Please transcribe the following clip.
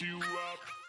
you up.